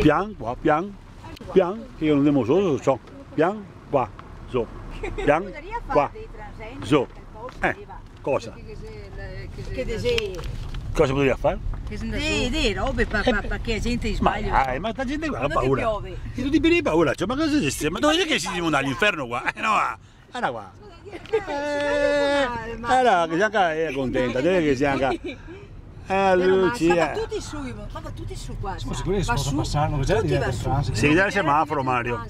Pian qua, pian, pian, che io non devo solo, so, pian qua, so, pian qua, so. Eh, cosa? Che desideri. Cosa poteria fare? Dei, robe per pa, pa, che la gente Ma sbaglia. dai, ma sta gente qua ha paura. piove? E tutti di paura, cioè, ma cosa esiste? Ma dove è che si devono andare all'inferno qua? Eh no, ah, guarda qua. Eh, allora, che Gianca è contenta, deve che Gianca... Eh, Ma Lucia. tutti su, ma tutti su qua. Siamo sta. sicuri che si Va possono su, passare, non c'è tutti dietro va il transito. Si vede il semaforo, Mario.